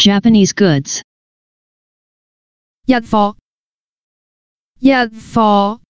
Japanese goods. 日貨，日貨，